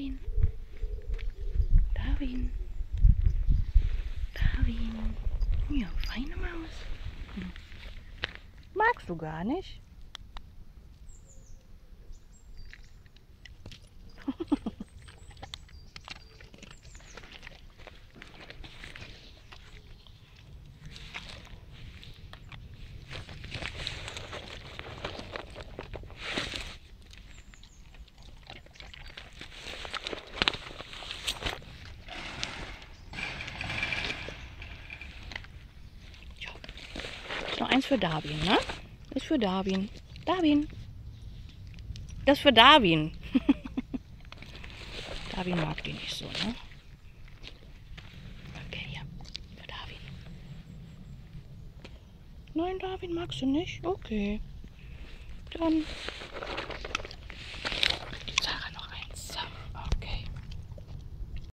Darwin. Darwin. Darwin. Oh ja, feine Maus. Magst du gar nicht? Eins für Darwin, ne? Ist für Darwin. Darwin. Das ist für Darwin. Darwin mag die nicht so, ne? Okay, ja. Für Darwin. Nein, Darwin magst du nicht? Okay. Dann